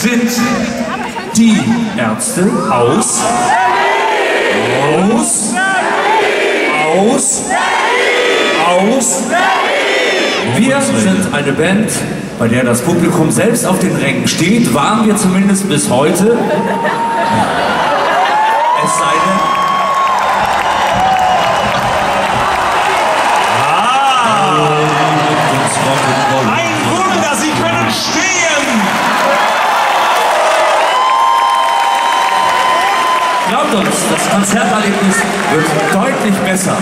Sind die Ärzte aus. Aus. Aus. Aus. Wir sind eine Band, bei der das Publikum selbst auf den Rängen steht. Waren wir zumindest bis heute. Das Konzerterlebnis wird deutlich besser.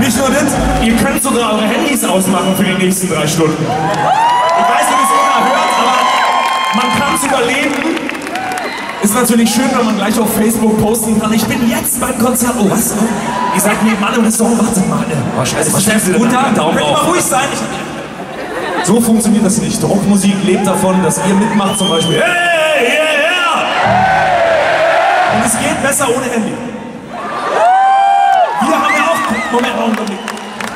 Nicht nur das, ihr könnt sogar eure Handys ausmachen für die nächsten drei Stunden. Ich weiß nicht, wie es jeder hört, aber man kann es überleben. Ist natürlich schön, wenn man gleich auf Facebook posten kann. Ich bin jetzt beim Konzert. Oh, was? Ihr seid nebenan im Restaurant. Warte mal. Oh, scheiße, was stellst du da? Daumen auf. mal ruhig sein. So funktioniert das nicht. Rockmusik lebt davon, dass ihr mitmacht zum Beispiel. Hey, besser ohne Handy. Wir haben ja auch... Moment, Augenblick.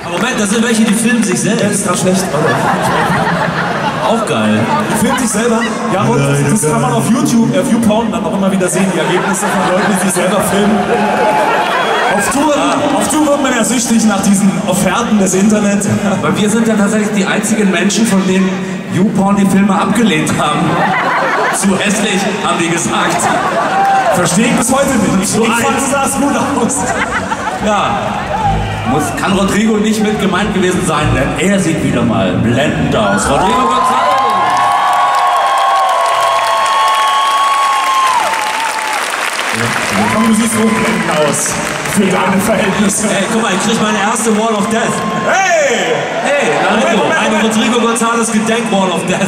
Moment, das sind welche, die filmen sich Der selbst. ist gerade schlecht. Auch geil. filmt sich selber. Ja, und das, das kann man auf YouTube, äh, Viewporn dann auch immer wieder sehen, die Ergebnisse von Leuten, die sich selber filmen. Auf Tour, auf Tour wird man ja süchtig nach diesen Offerten des Internet. Weil wir sind ja tatsächlich die einzigen Menschen, von denen YouPorn die Filme abgelehnt haben. Zu hässlich, haben die gesagt. Verstehe ich bis heute nicht. Ich So fand, es sah gut aus. Ja. Muss, kann Rodrigo nicht mit gemeint gewesen sein, denn er sieht wieder mal blendend aus. Rodrigo González. Aber du siehst hochblendend aus. Für deine Verhältnisse. Ey, guck mal, ich krieg meine erste Wall of Death. Hey! Hey, Eine, Moment, eine. Rodrigo González Gedenk Wall of Death.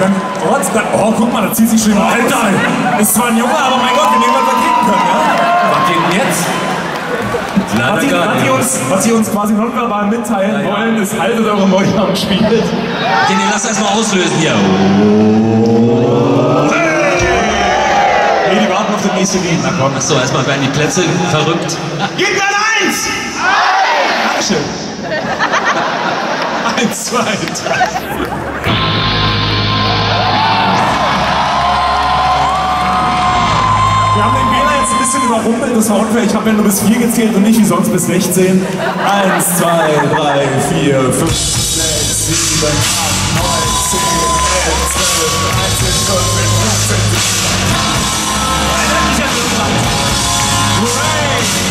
Dann, oh, dann, oh, guck mal, da zieht sich schon mal. Alter! Ist zwar ein Junge, aber mein Gott, wir nehmen, was kriegen können, ja? was geht denn jetzt? Leider Was sie, gar was, nicht. uns, was sie uns quasi nonverbal mitteilen wollen, ist haltet eure Mäuler am Spiel. Okay, nee, lass erst mal auslösen hier. Nee, die warten auf das nächste Lied. Na komm. Achso, erstmal werden die Plätze verrückt. Gib dann eins! Dankeschön. 1, 2, 3. Wir haben den Wähler jetzt ein bisschen überrumpelt, das war unfair. Ich habe ja nur bis 4 gezählt und nicht wie sonst bis 16. 1, 2, 3, 4, 5, 6, 7, 8, 9, 10, 11, 12, 13, 14, 15, 16.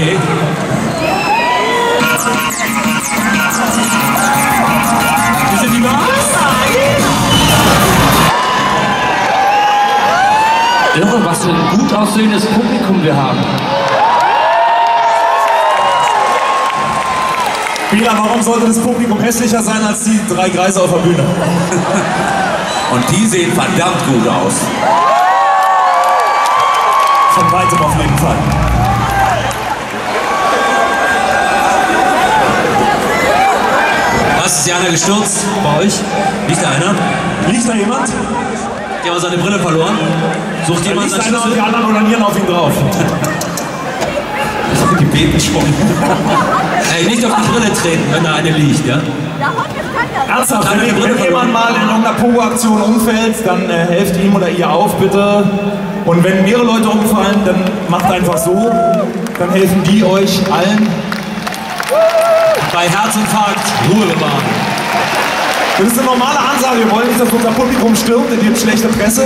okay. Wir sind die Irre, was für ein gut aussehendes Publikum wir haben. Bela, warum sollte das Publikum hässlicher sein als die drei Greise auf der Bühne? Und die sehen verdammt gut aus. Von weitem auf jeden Fall. Was, ist hier einer gestürzt bei euch? Liegt da einer? Liegt da jemand? Hat jemand seine Brille verloren? Sucht jemand Liegt seinen einer und die Schlüssel? anderen onanieren auf ihn drauf. Die beten schon. Ey, nicht auf die Brille treten, wenn da eine liegt, ja? Ernsthaft, wenn, wenn jemand mal in irgendeiner Pogo-Aktion umfällt, dann äh, helft ihm oder ihr auf, bitte. Und wenn mehrere Leute umfallen, dann macht einfach so. Dann helfen die euch allen. Bei Herzinfarkt Ruhe bewahren. Das ist eine normale Ansage. Wir wollen nicht, dass unser Publikum stirbt, in dem schlechte Presse.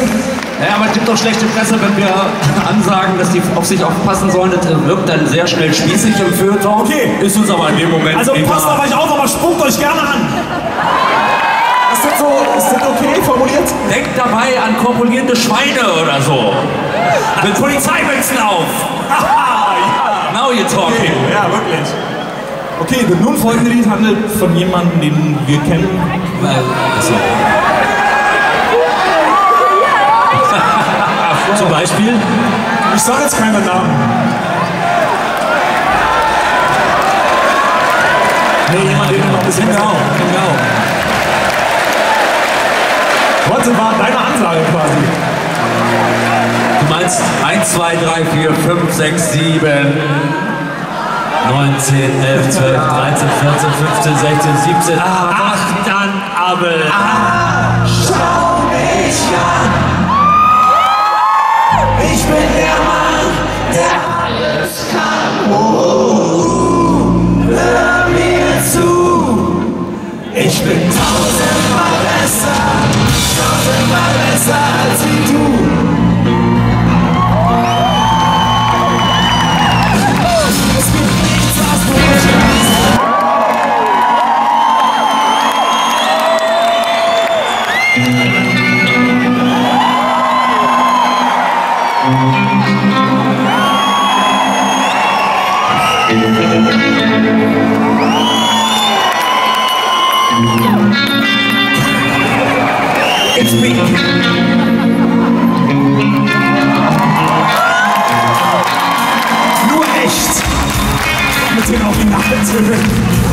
Ja, aber es gibt doch schlechte Presse, wenn wir ansagen, dass die auf sich aufpassen sollen. Das wirkt dann sehr schnell spießig im Feuilleton. Okay. Ist uns aber in dem Moment Also passt auf euch auf, aber spuckt euch gerne an. Ist das so, ist das okay formuliert? Denkt dabei an korpulierende Schweine oder so. Mit Polizeimützen auf. Now you're talking. Ja, wirklich. Okay, das nun folgende Lied handelt von jemandem, den wir kennen. Achso. Zum Beispiel? Ich sage jetzt keinen Namen. Nee, jemand, den noch ein bisschen Genau, genau. 19 war deine Ansage quasi. Du meinst 1, 2, 3, 4, 5, 6, 7. 19, 11, 12, 13, 14, 15, 16, 17, 8 dann Abel. Schau mich an. Ich bin der Mann, der alles kann. Oh, hör mir zu. Ich bin tausendmal besser, tausendmal besser als wie du. Den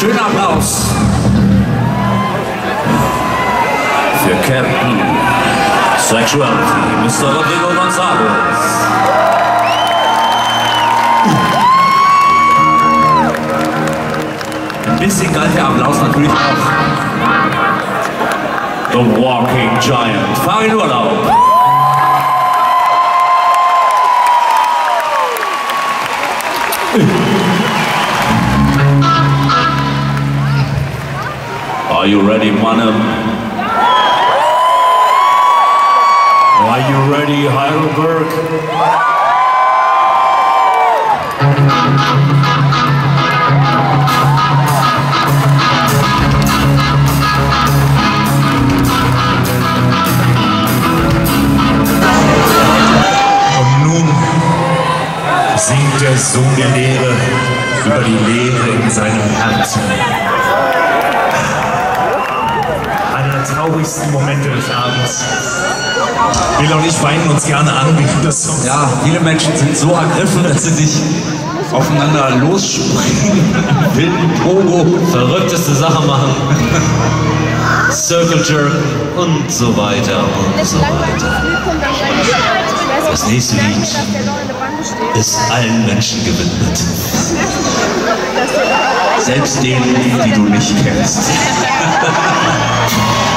Ein schöner Applaus für Captain Sexuality, Mr. Rodrigo Gonzalez. Bisschen galt Applaus natürlich auch. The Walking Giant. Fahr in Urlaub. Are you ready, Manam? Are you ready, Heidelberg? Und nun singt der Sohn der Lehre über die Leere in seinem Herzen. Traurigsten Momente des Abends. Bill und ich weinen uns gerne an wegen des Songs. Ja, viele Menschen sind so ergriffen, dass sie sich aufeinander losspringen. Wilden Pogo. Verrückteste Sachen machen. Circle Jerk und so weiter und so weiter. Das nächste Lied ist allen Menschen gewidmet. Selbst denen, die du nicht kennst.